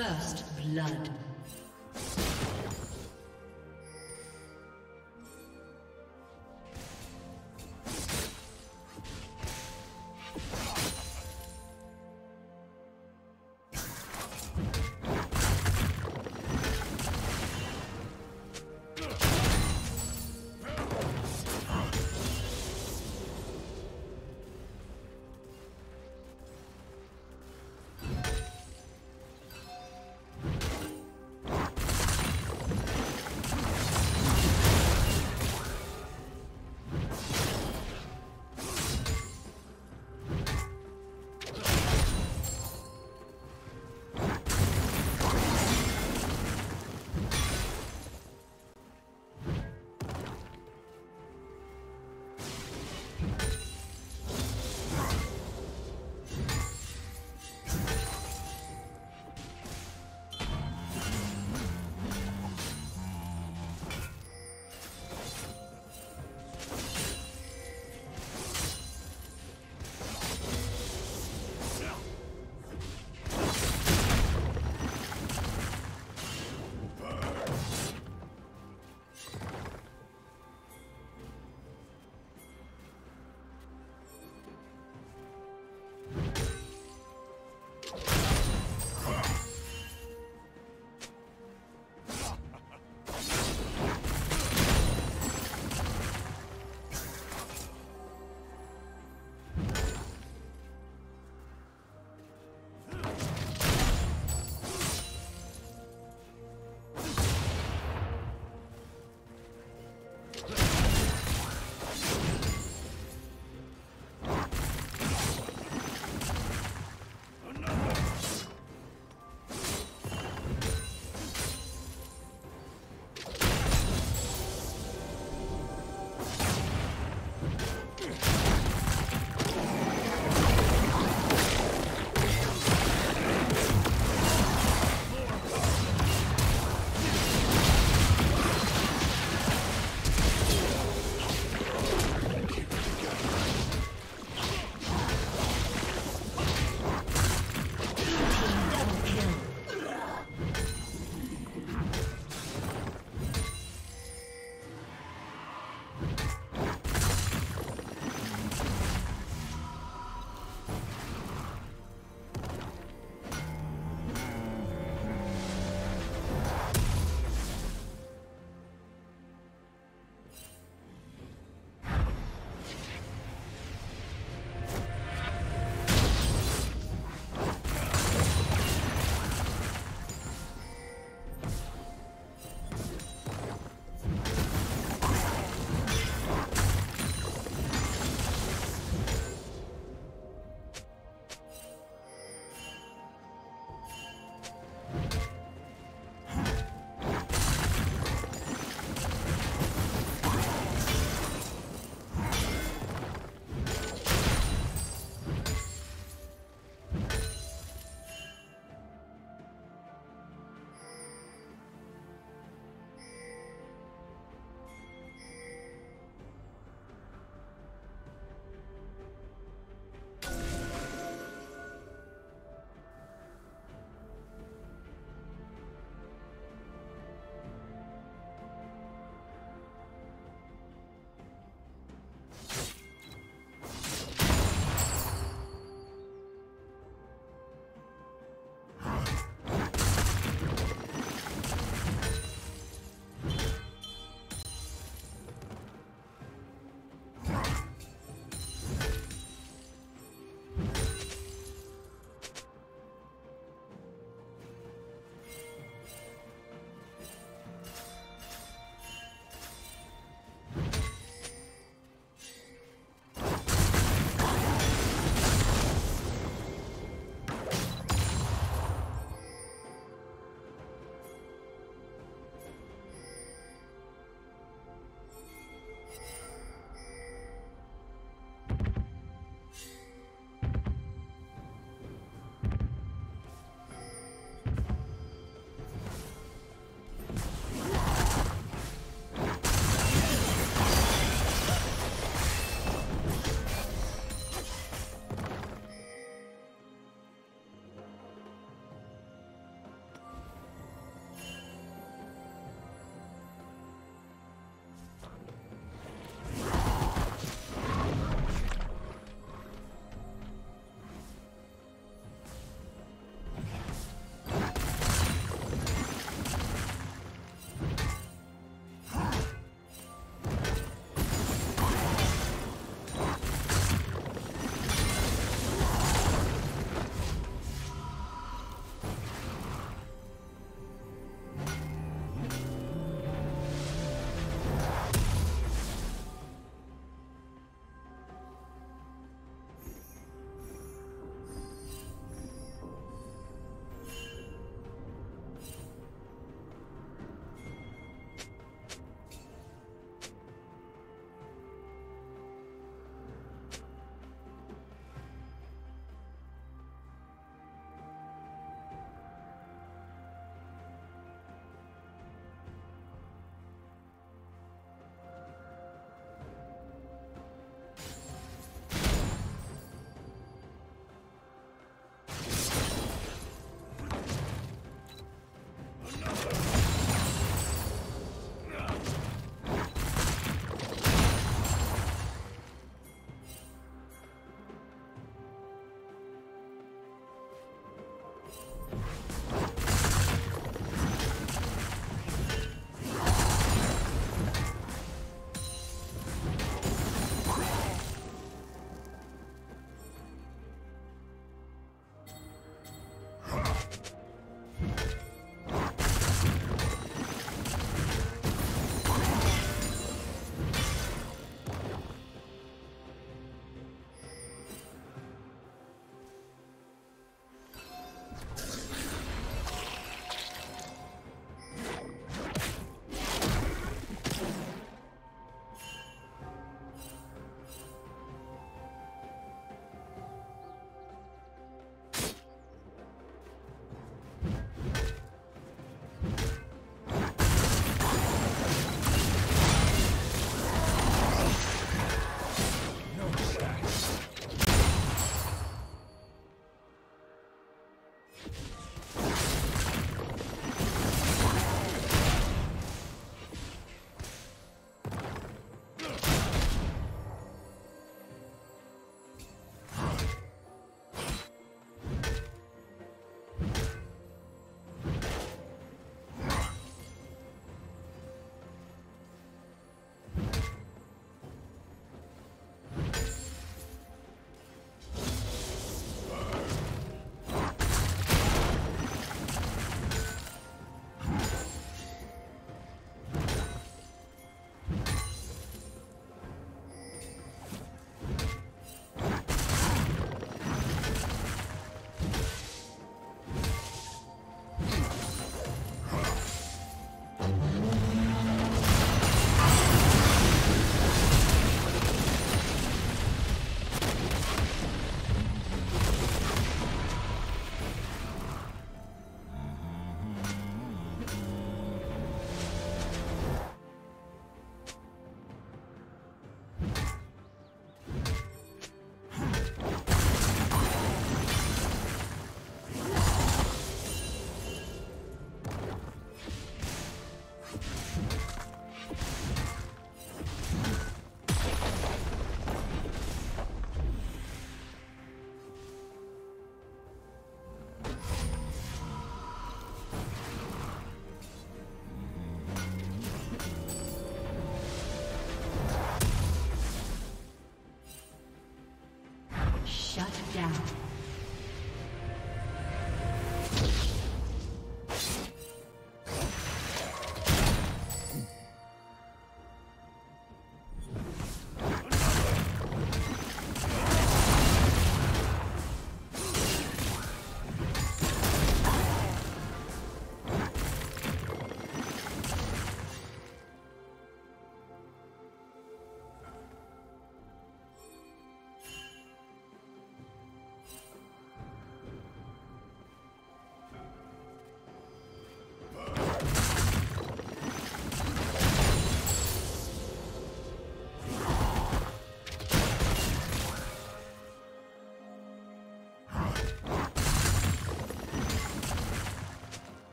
First blood.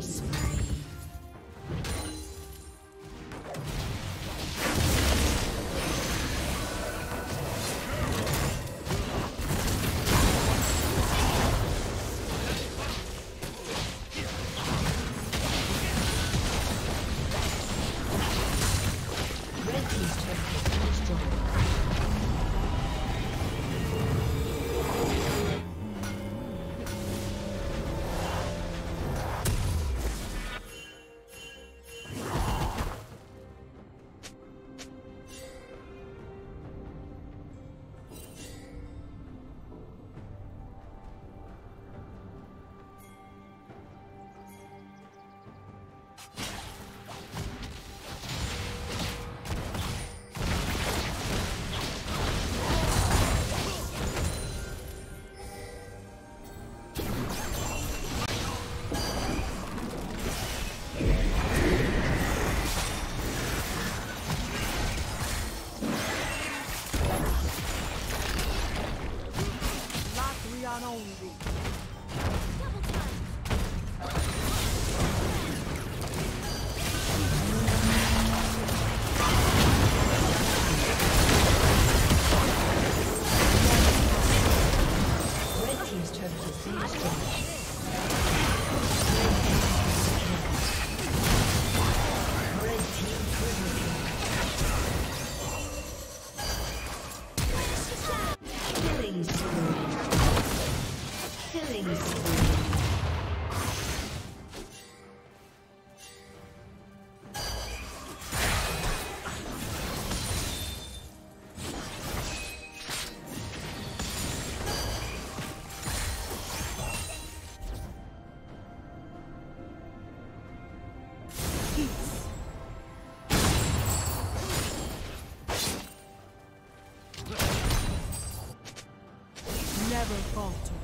Killing. Never falter.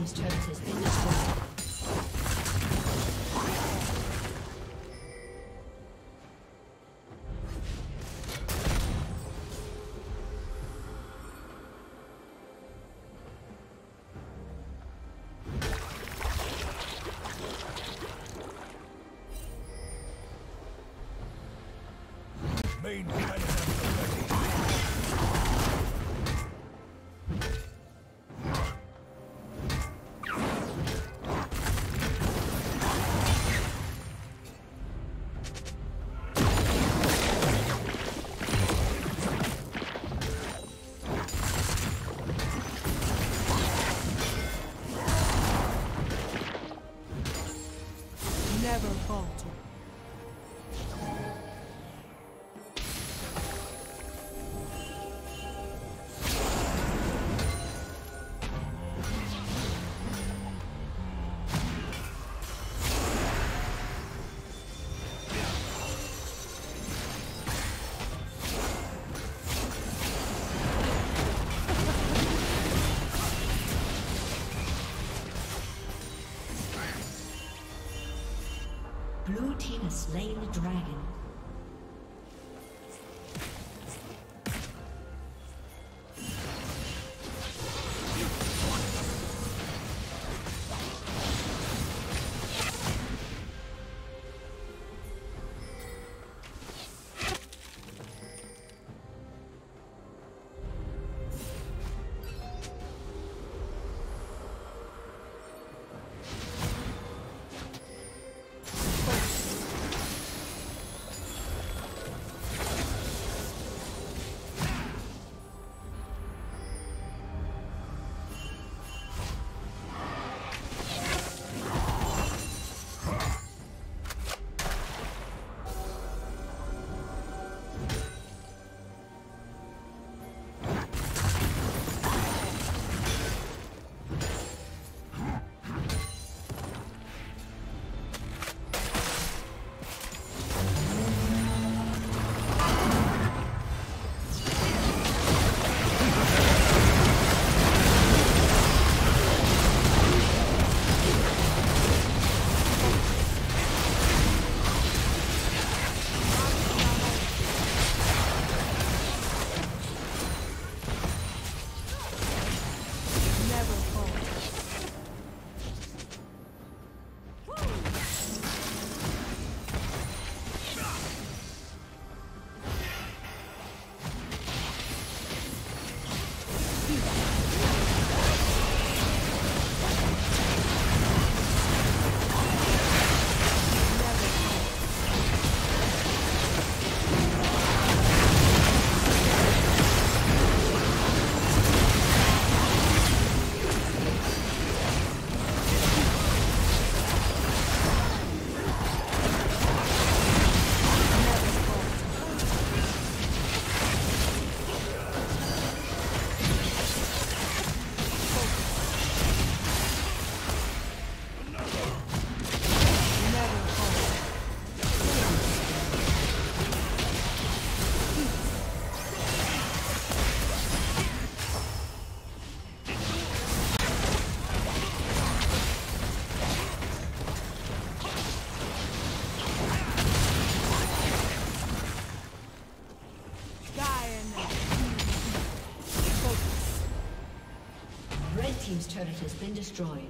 Team's turret has been destroyed. Main never falter. Slain the dragon. Been destroyed.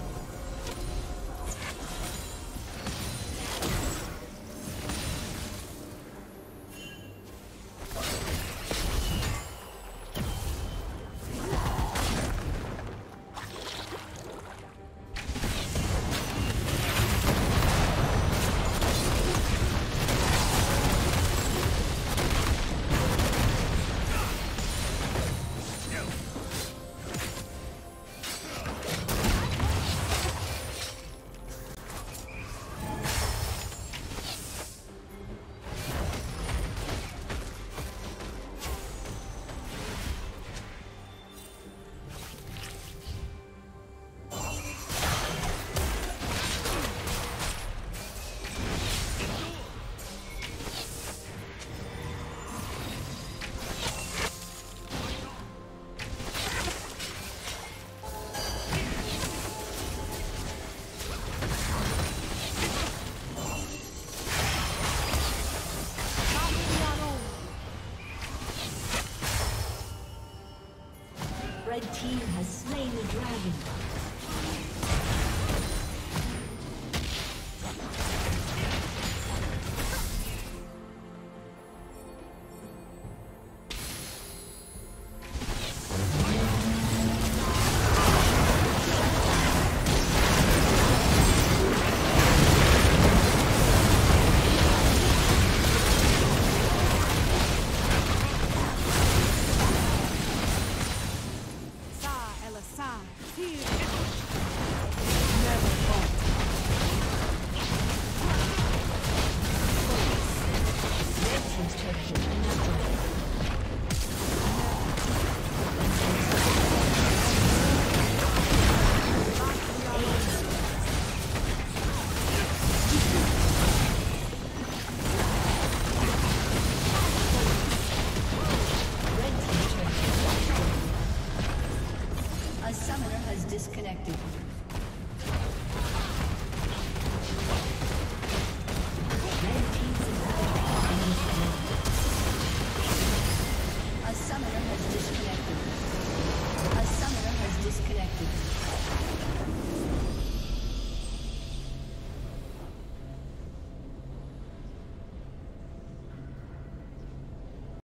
Dragon.